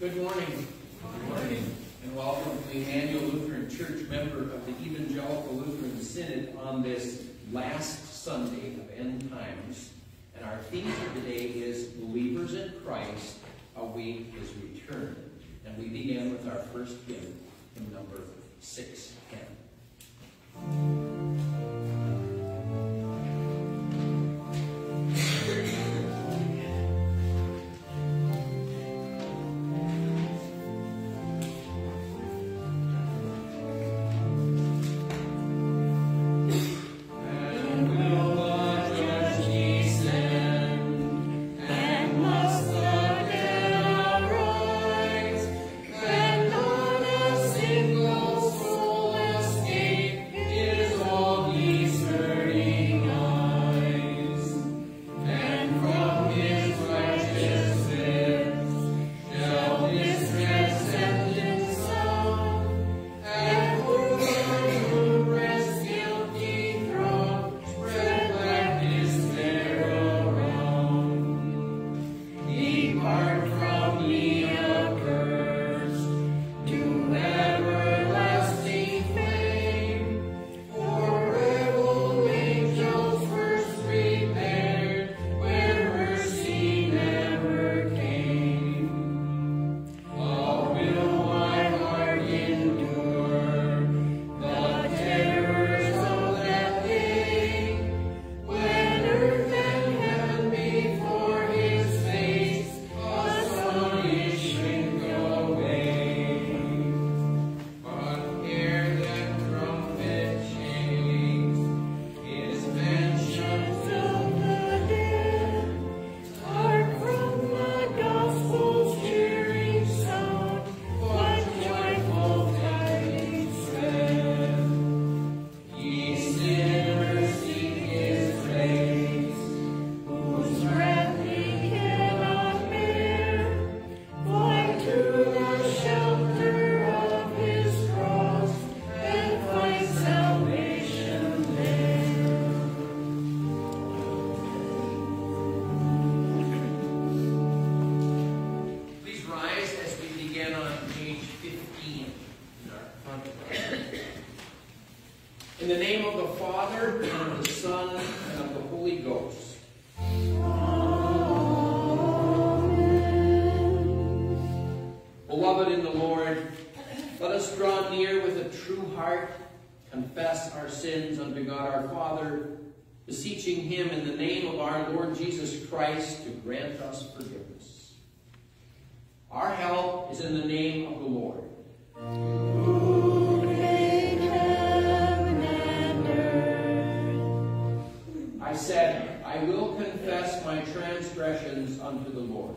Good morning. Good morning. And welcome to the Immanuel Lutheran Church member of the Evangelical Lutheran Synod on this last Sunday of end times. And our theme for today is Believers in Christ await his return. And we begin with our first hymn, hymn number 610. us forgiveness. Our help is in the name of the Lord. I said, I will confess my transgressions unto the Lord.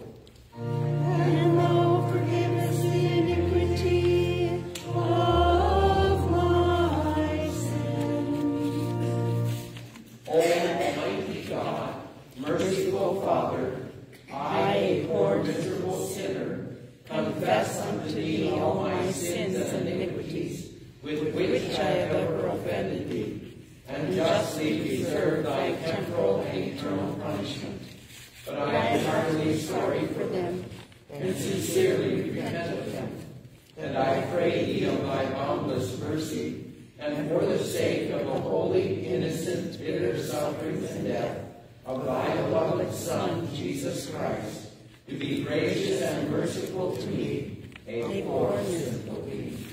with which I have ever offended thee, and justly deserve thy temporal and eternal punishment. But I am heartily sorry for them, and sincerely repent of them. And I pray thee of thy boundless mercy, and for the sake of the holy, innocent, bitter sufferings and death of thy beloved Son, Jesus Christ, to be gracious and merciful to me, a poor sinful being.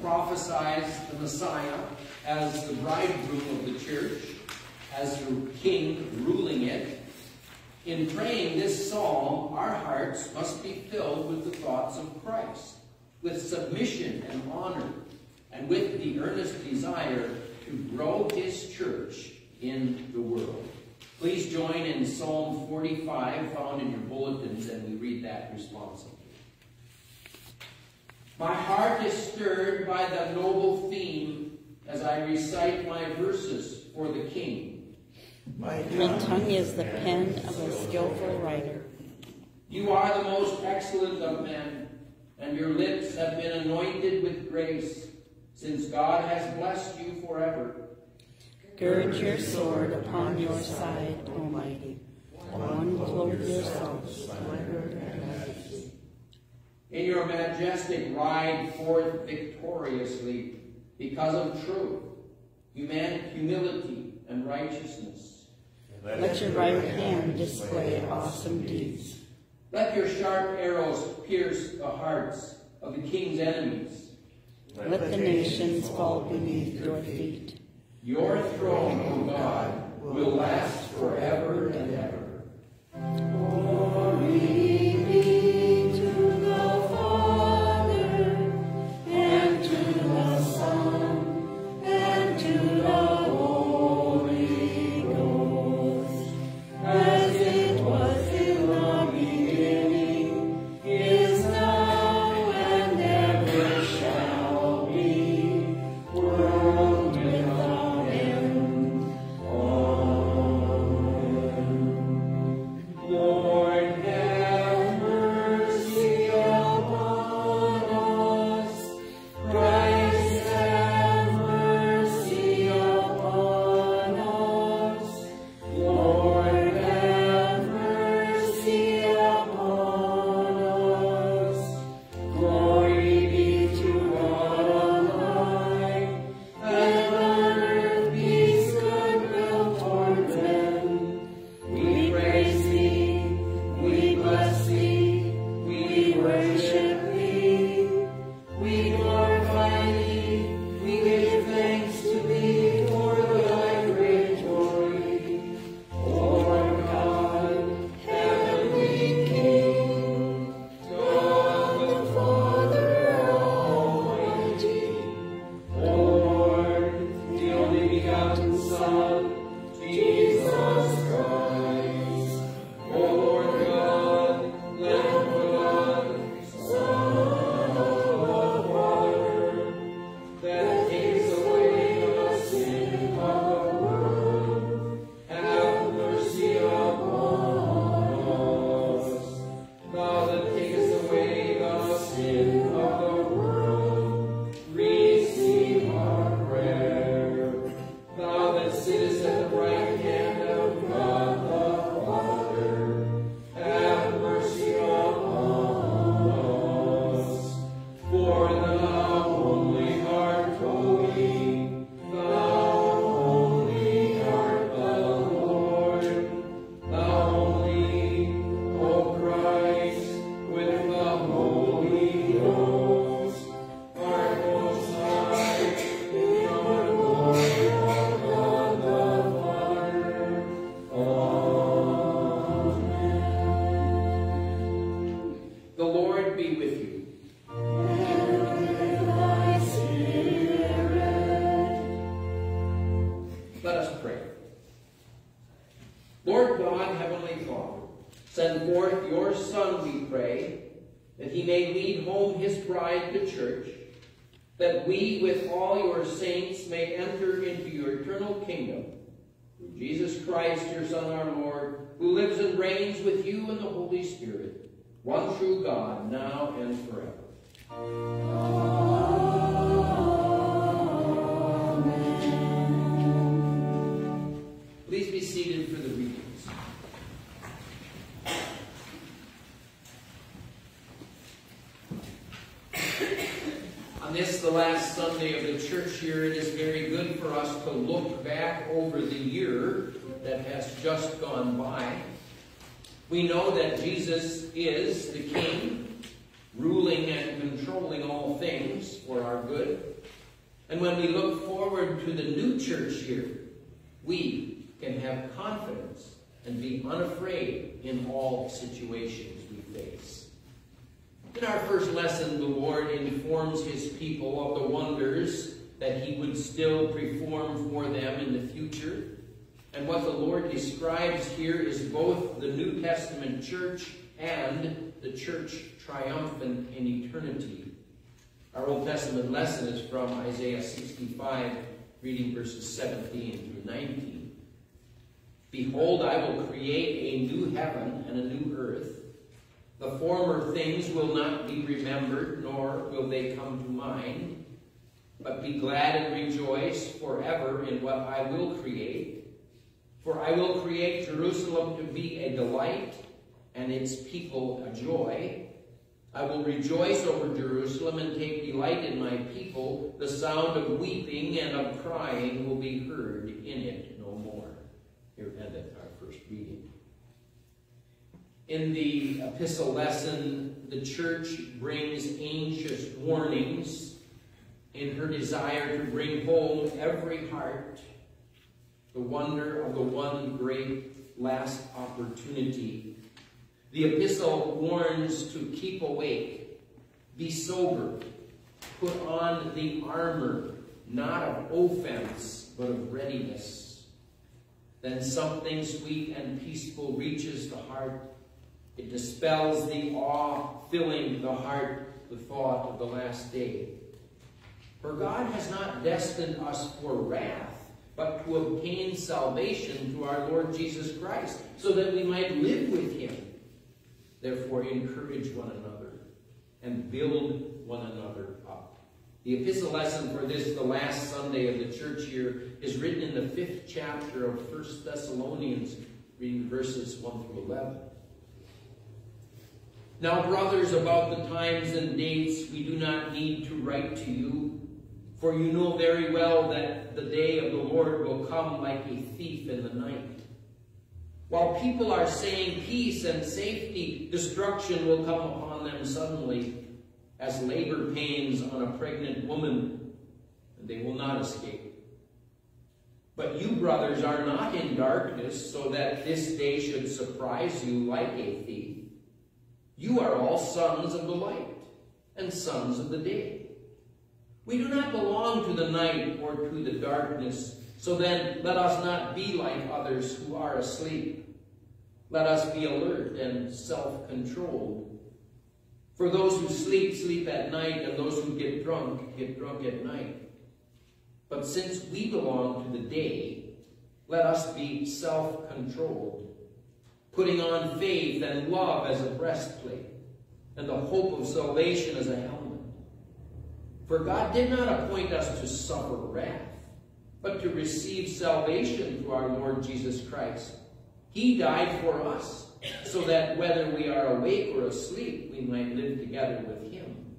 prophesies the Messiah as the bridegroom of the church, as the king ruling it. In praying this psalm, our hearts must be filled with the thoughts of Christ with submission and honor, and with the earnest desire to grow his church in the world. Please join in Psalm 45, found in your bulletins, and we read that responsibly. My heart is stirred by the noble theme as I recite my verses for the King. My tongue is the pen of a skillful writer. You are the most excellent of men, and your lips have been anointed with grace, since God has blessed you forever. Gird your sword upon your side, Almighty. One clothe yourselves, splendor and majesty. In your majestic ride forth victoriously, because of truth, human humility, and righteousness. Let your right hand display awesome deeds. Let your sharp arrows pierce the hearts of the king's enemies. Let the nations fall beneath your feet. Your throne, O God, will last forever and ever. Glory bride, the church, that we, with all your saints, may enter into your eternal kingdom. Through Jesus Christ, your Son, our Lord, who lives and reigns with you in the Holy Spirit, one true God, now and forever. Please church year, it is very good for us to look back over the year that has just gone by. We know that Jesus is the King, ruling and controlling all things for our good. And when we look forward to the new church year, we can have confidence and be unafraid in all situations we face. In our first lesson, the Lord informs his people of the wonders that he would still perform for them in the future. And what the Lord describes here is both the New Testament church and the church triumphant in eternity. Our Old Testament lesson is from Isaiah 65, reading verses 17 through 19. Behold, I will create a new heaven and a new earth. The former things will not be remembered, nor will they come to mind. But be glad and rejoice forever in what I will create. For I will create Jerusalem to be a delight, and its people a joy. I will rejoice over Jerusalem and take delight in my people. The sound of weeping and of crying will be heard in it no more. Here endeth our first reading. In the epistle lesson, the church brings anxious warnings in her desire to bring home every heart the wonder of the one great last opportunity the epistle warns to keep awake, be sober, put on the armor, not of offense, but of readiness. Then something sweet and peaceful reaches the heart. It dispels the awe filling the heart, the thought of the last day. For God has not destined us for wrath, but to obtain salvation through our Lord Jesus Christ, so that we might live with him. Therefore, encourage one another and build one another up. The epistle lesson for this, the last Sunday of the church year, is written in the fifth chapter of 1 Thessalonians, reading verses 1 through 11. Now, brothers, about the times and dates, we do not need to write to you, for you know very well that the day of the Lord will come like a thief in the night. While people are saying peace and safety, destruction will come upon them suddenly as labor pains on a pregnant woman, and they will not escape. But you, brothers, are not in darkness, so that this day should surprise you like a thief. You are all sons of the light and sons of the day. We do not belong to the night or to the darkness. So then, let us not be like others who are asleep. Let us be alert and self-controlled. For those who sleep, sleep at night, and those who get drunk, get drunk at night. But since we belong to the day, let us be self-controlled, putting on faith and love as a breastplate, and the hope of salvation as a helmet. For God did not appoint us to suffer wrath, but to receive salvation through our Lord Jesus Christ. He died for us, so that whether we are awake or asleep, we might live together with him.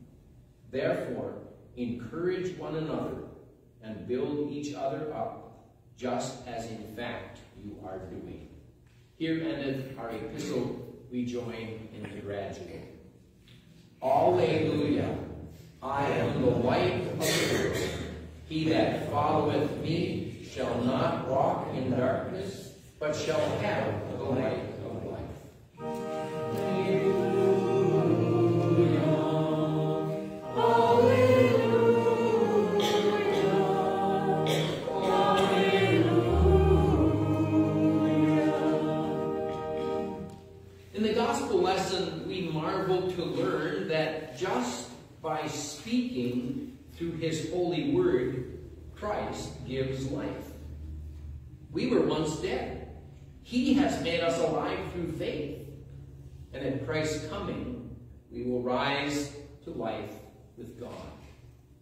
Therefore, encourage one another and build each other up, just as in fact you are doing. Here endeth our epistle. We join in the gradual. Alleluia. I am the light of the world. He that followeth me shall not walk in darkness, but shall have the light holy word, Christ gives life. We were once dead. He has made us alive through faith. And at Christ's coming, we will rise to life with God.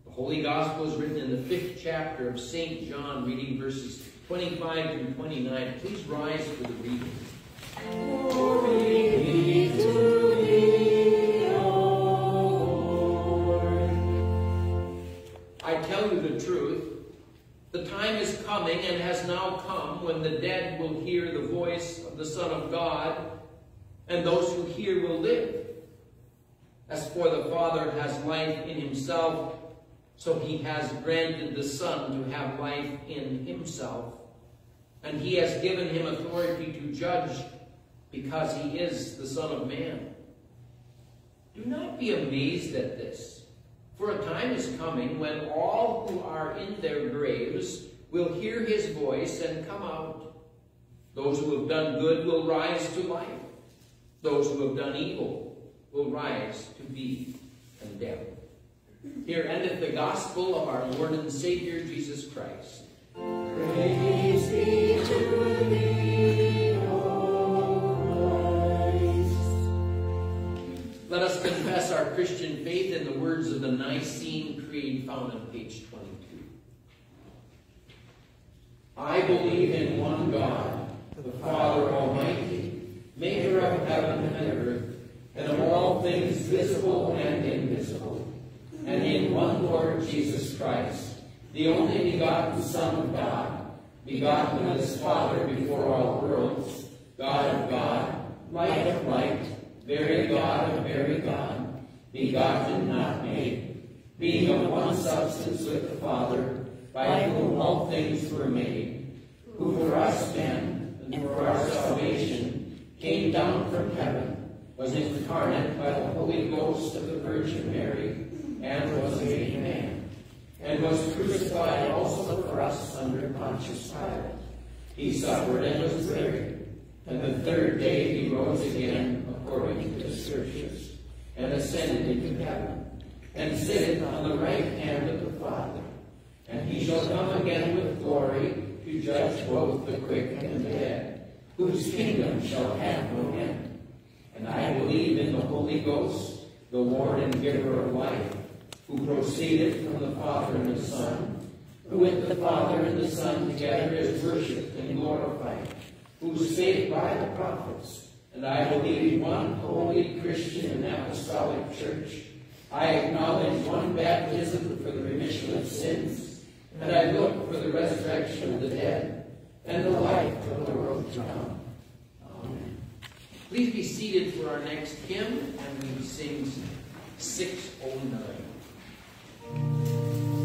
The Holy Gospel is written in the fifth chapter of St. John, reading verses 25 through 29. Please rise for the reading. I the time is coming and has now come when the dead will hear the voice of the Son of God, and those who hear will live. As for the Father has life in himself, so he has granted the Son to have life in himself. And he has given him authority to judge because he is the Son of Man. Do not be amazed at this. For a time is coming when all who are in their graves will hear his voice and come out. Those who have done good will rise to life. Those who have done evil will rise to be condemned. Here endeth the gospel of our Lord and Savior Jesus Christ. Praise be to thee, our Christian faith in the words of the Nicene Creed found on page 22. I believe in one God, the Father Almighty, maker of heaven and earth, and of all things visible and invisible, and in one Lord Jesus Christ, the only begotten Son of God, begotten of his Father before all worlds, God of God, light of light, very God of very God, begotten, not made, being of one substance with the Father, by whom all things were made, who for us men and for our salvation came down from heaven, was incarnate by the Holy Ghost of the Virgin Mary, and was made man, and was crucified also for us under Pontius Pilate. He suffered and was buried, and the third day he rose again according to the Scriptures, and ascended into heaven, and sitteth on the right hand of the Father. And he shall come again with glory to judge both the quick and the dead, whose kingdom shall have no end. And I believe in the Holy Ghost, the Lord and giver of life, who proceeded from the Father and the Son, who with the Father and the Son together is worshipped and glorified, who spake by the prophets. And I believe one holy Christian and apostolic church. I acknowledge one baptism for the remission of sins, and I look for the resurrection of the dead and the life of the world to come. Amen. Please be seated for our next hymn, and we sing 609.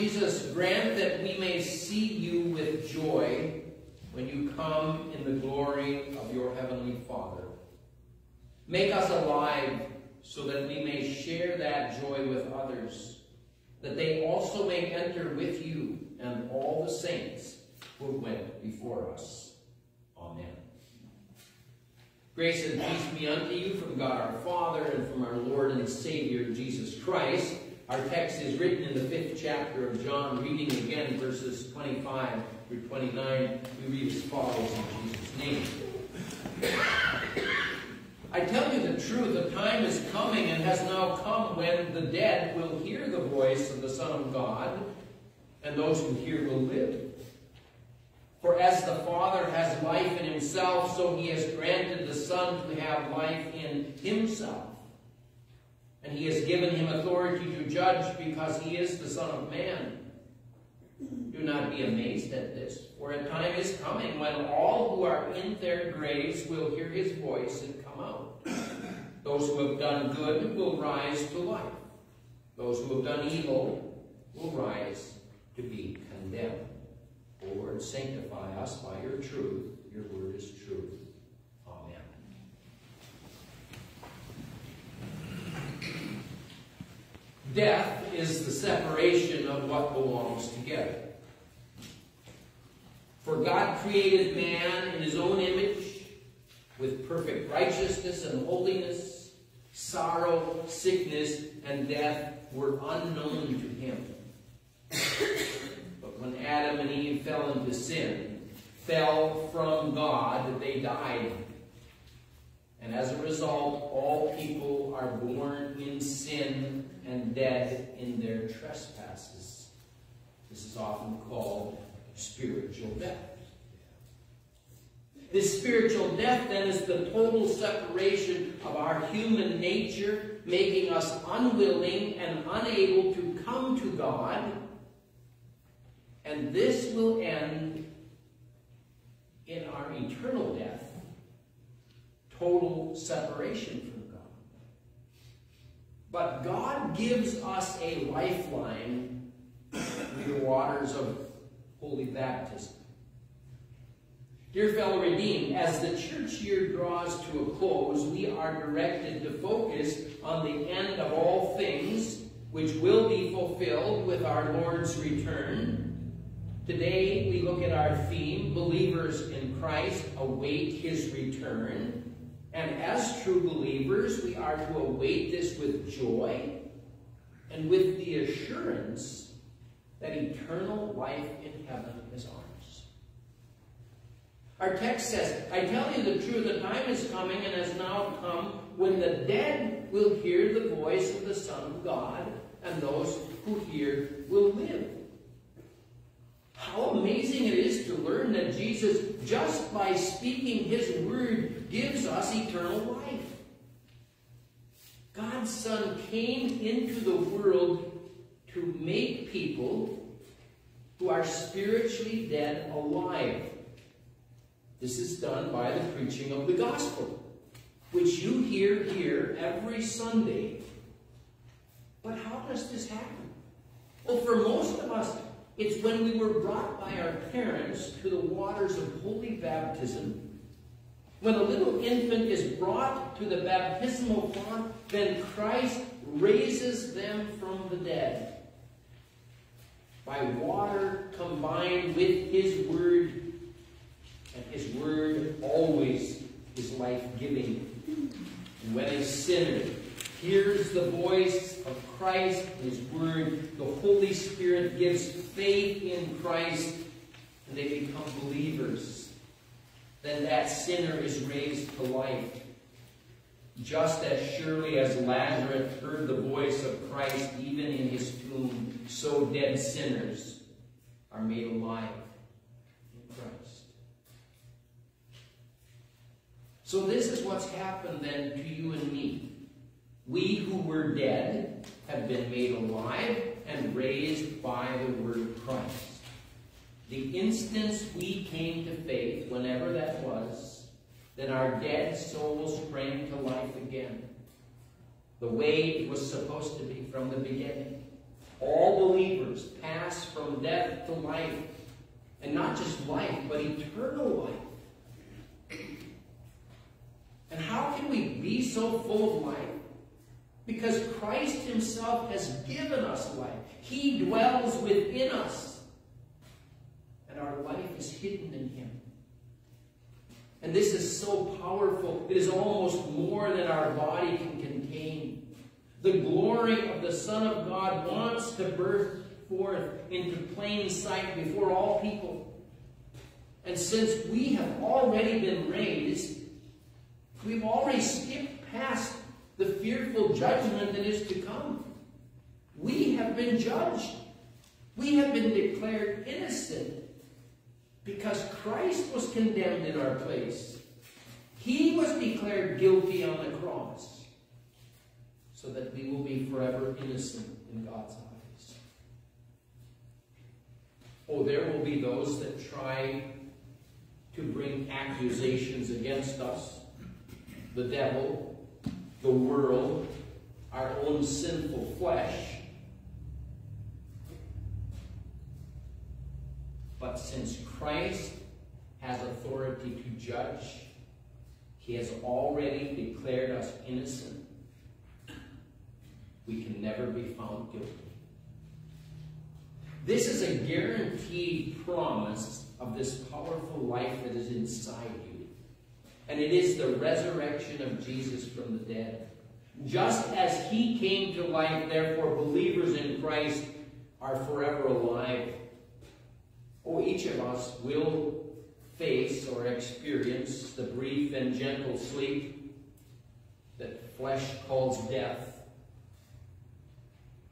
Jesus, grant that we may see you with joy when you come in the glory of your heavenly Father. Make us alive so that we may share that joy with others, that they also may enter with you and all the saints who went before us. Amen. Grace and peace be unto you from God our Father and from our Lord and Savior Jesus Christ. Our text is written in the fifth chapter of John, reading again verses 25 through 29. We read as follows in Jesus' name. I tell you the truth, the time is coming and has now come when the dead will hear the voice of the Son of God, and those who hear will live. For as the Father has life in himself, so he has granted the Son to have life in himself. And he has given him authority to judge because he is the Son of Man. Do not be amazed at this, for a time is coming when all who are in their graves will hear his voice and come out. Those who have done good will rise to life. Those who have done evil will rise to be condemned. O Lord, sanctify us by your truth. Your word is truth. Amen. Death is the separation of what belongs together. For God created man in his own image with perfect righteousness and holiness. Sorrow, sickness, and death were unknown to him But when Adam and Eve fell into sin, fell from God, they died. And as a result, all people are born in sin and dead in their trespasses. This is often called spiritual death. This spiritual death, then, is the total separation of our human nature, making us unwilling and unable to come to God and this will end in our eternal death, total separation from God. But God gives us a lifeline through the waters of holy baptism. Dear fellow redeemed, as the church year draws to a close, we are directed to focus on the end of all things, which will be fulfilled with our Lord's return Today we look at our theme, Believers in Christ Await His Return. And as true believers, we are to await this with joy and with the assurance that eternal life in heaven is ours. Our text says, I tell you the truth, the time is coming and has now come when the dead will hear the voice of the Son of God, and those who hear will live. How amazing it is to learn that Jesus, just by speaking his word, gives us eternal life. God's Son came into the world to make people who are spiritually dead alive. This is done by the preaching of the gospel, which you hear here every Sunday. But how does this happen? Well, for most of us, it's when we were brought by our parents to the waters of holy baptism. When a little infant is brought to the baptismal font, then Christ raises them from the dead. By water combined with his word, and his word always is life-giving. And when a sinner hears the voice of Christ, His Word, the Holy Spirit gives faith in Christ, and they become believers. Then that sinner is raised to life. Just as surely as Lazarus heard the voice of Christ even in his tomb, so dead sinners are made alive in Christ. So this is what's happened then to you and me. We who were dead have been made alive and raised by the word of Christ. The instance we came to faith, whenever that was, then our dead souls sprang to life again. The way it was supposed to be from the beginning. all believers pass from death to life. And not just life, but eternal life. And how can we be so full of life? Because Christ himself has given us life. He dwells within us. Our life is hidden in him. And this is so powerful. It is almost more than our body can contain. The glory of the Son of God wants to burst forth into plain sight before all people. And since we have already been raised, we've already skipped past the fearful judgment that is to come. We have been judged. We have been declared innocent because Christ was condemned in our place. He was declared guilty on the cross so that we will be forever innocent in God's eyes. Oh, there will be those that try to bring accusations against us. The devil, the world, our own sinful flesh. But since Christ has authority to judge, he has already declared us innocent. We can never be found guilty. This is a guaranteed promise of this powerful life that is inside you. And it is the resurrection of Jesus from the dead. Just as he came to life, therefore, believers in Christ are forever alive Oh, each of us will face or experience the brief and gentle sleep that flesh calls death.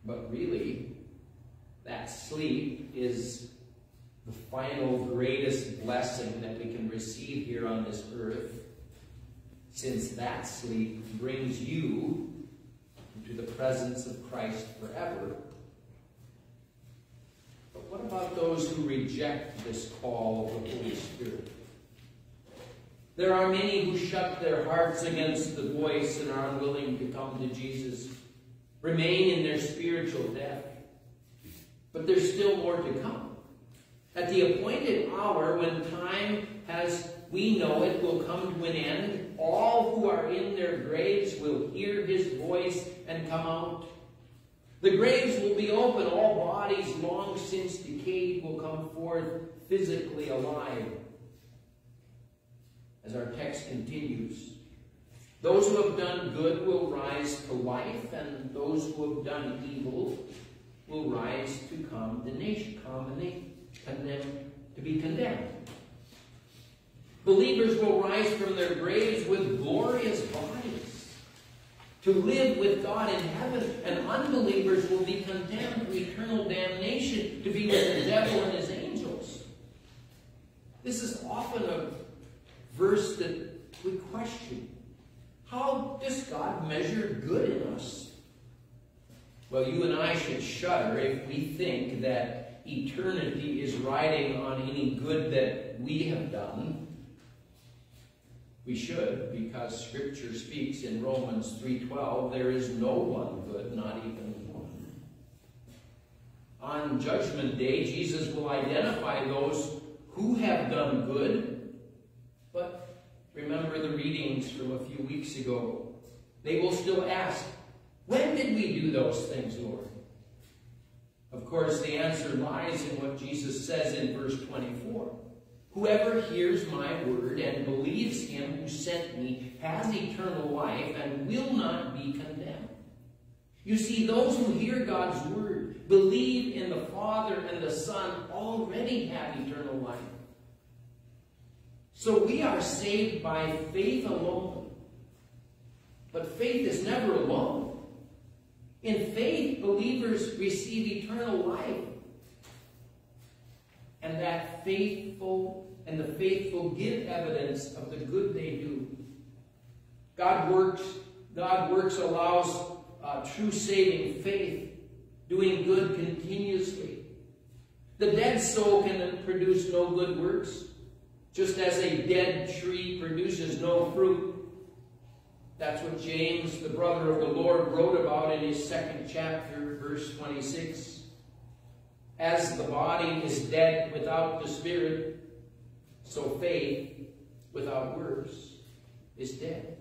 But really, that sleep is the final greatest blessing that we can receive here on this earth, since that sleep brings you into the presence of Christ forever what about those who reject this call of the Holy Spirit? There are many who shut their hearts against the voice and are unwilling to come to Jesus, remain in their spiritual death. But there's still more to come. At the appointed hour, when time has, we know it, will come to an end, all who are in their graves will hear his voice and come out. The graves will be open. All bodies long since decayed will come forth physically alive. As our text continues, those who have done good will rise to life, and those who have done evil will rise to condemnation, condemn, to be condemned. Believers will rise from their graves with glorious bodies to live with God in heaven, and unbelievers will be condemned to eternal damnation to be with the devil and his angels. This is often a verse that we question. How does God measure good in us? Well, you and I should shudder if we think that eternity is riding on any good that we have done we should, because Scripture speaks in Romans 3.12, there is no one good, not even one. On Judgment Day, Jesus will identify those who have done good, but remember the readings from a few weeks ago. They will still ask, when did we do those things, Lord? Of course, the answer lies in what Jesus says in verse 24. Whoever hears my word and believes him who sent me has eternal life and will not be condemned. You see, those who hear God's word, believe in the Father and the Son, already have eternal life. So we are saved by faith alone. But faith is never alone. In faith, believers receive eternal life. And that faithful and the faithful give evidence of the good they do. God works, God works allows uh, true saving faith, doing good continuously. The dead soul can produce no good works, just as a dead tree produces no fruit. That's what James, the brother of the Lord, wrote about in his second chapter, verse 26. As the body is dead without the spirit, so faith without works is dead.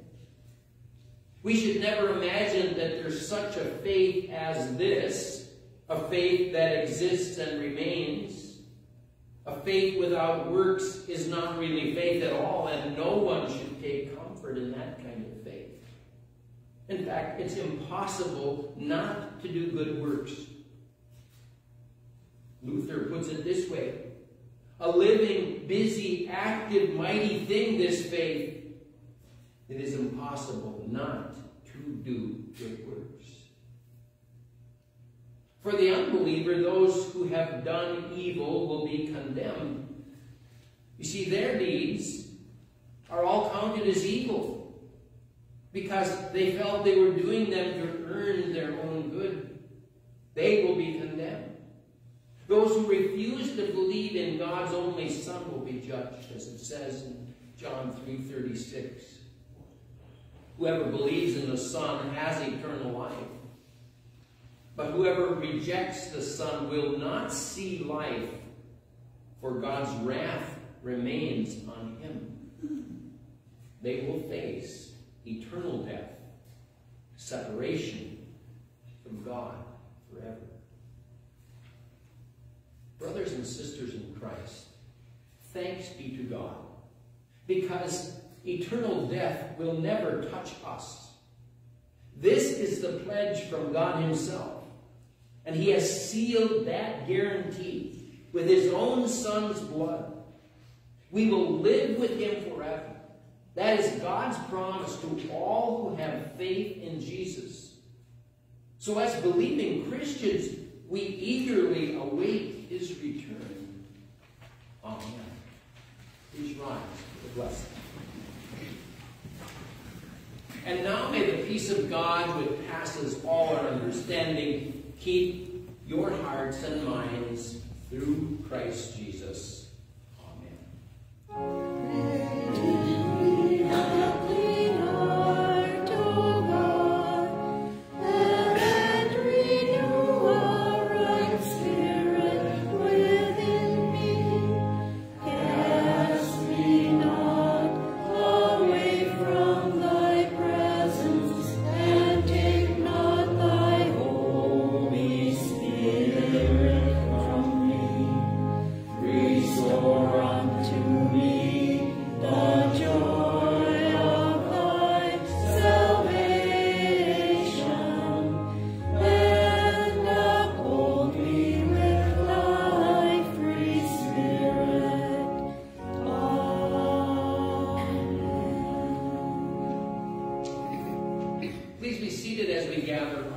We should never imagine that there's such a faith as this, a faith that exists and remains. A faith without works is not really faith at all, and no one should take comfort in that kind of faith. In fact, it's impossible not to do good works. Luther puts it this way a living, busy, active, mighty thing, this faith. It is impossible not to do good works. For the unbeliever, those who have done evil will be condemned. You see, their deeds are all counted as evil because they felt they were doing them to earn their own good. They will be condemned. Those who refuse to believe in God's only Son will be judged, as it says in John 3.36. Whoever believes in the Son has eternal life. But whoever rejects the Son will not see life, for God's wrath remains on him. They will face eternal death, separation from God forever. Brothers and sisters in Christ, thanks be to God, because eternal death will never touch us. This is the pledge from God himself, and he has sealed that guarantee with his own son's blood. We will live with him forever. That is God's promise to all who have faith in Jesus. So as believing Christians, we eagerly await his return. Amen. Please rise for the blessing. And now may the peace of God, which passes all our understanding, keep your hearts and minds through Christ Jesus. Please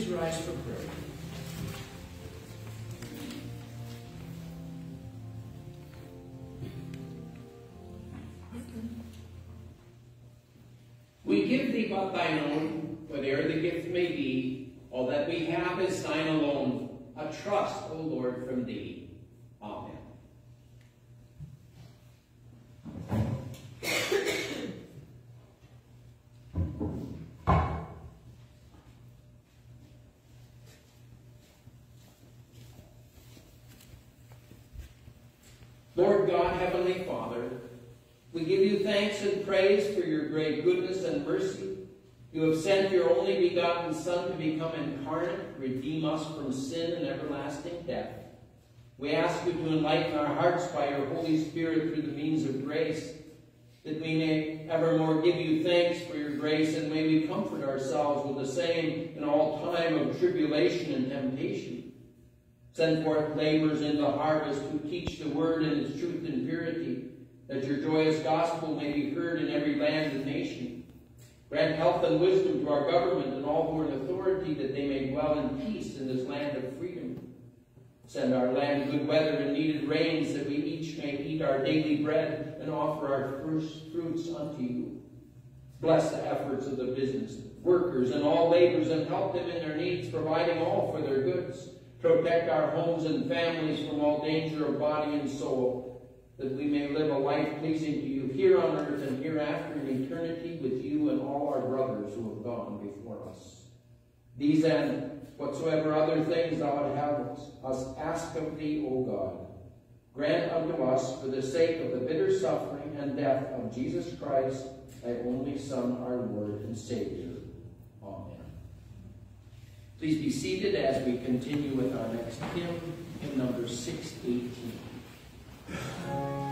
rise for prayer. We give thee but thine own, whate'er the gift may be. All that we have is thine alone, a trust, O Lord, from thee. Lord God, Heavenly Father, we give you thanks and praise for your great goodness and mercy. You have sent your only begotten Son to become incarnate, redeem us from sin and everlasting death. We ask you to enlighten our hearts by your Holy Spirit through the means of grace, that we may evermore give you thanks for your grace, and may we comfort ourselves with the same in all time of tribulation and temptation. Send forth laborers in the harvest who teach the word in its truth and purity, that your joyous gospel may be heard in every land and nation. Grant health and wisdom to our government and all who are in authority, that they may dwell in peace in this land of freedom. Send our land good weather and needed rains, that we each may eat our daily bread and offer our first fruits unto you. Bless the efforts of the business workers and all laborers and help them in their needs, providing all for their goods. Protect our homes and families from all danger of body and soul, that we may live a life pleasing to you here on earth and hereafter in eternity with you and all our brothers who have gone before us. These and whatsoever other things thou would have us ask of thee, O God, grant unto us for the sake of the bitter suffering and death of Jesus Christ, thy only Son, our Lord and Savior. Please be seated as we continue with our next hymn, hymn number 618.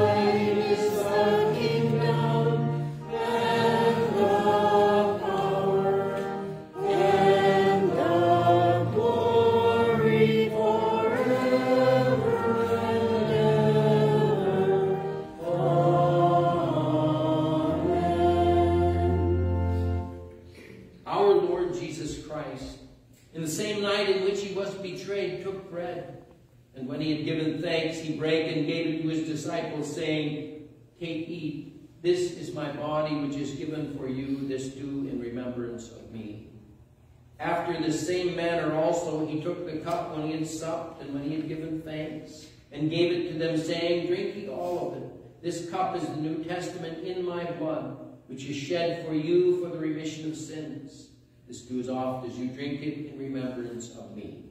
brake and gave it to his disciples, saying, Take, eat. This is my body, which is given for you. This do in remembrance of me. After the same manner also he took the cup when he had supped and when he had given thanks, and gave it to them, saying, Drink ye all of it. This cup is the New Testament in my blood, which is shed for you for the remission of sins. This do as oft as you drink it in remembrance of me.